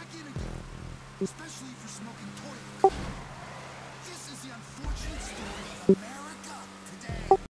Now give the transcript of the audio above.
back in again. Especially if you're smoking toilet. This is the unfortunate.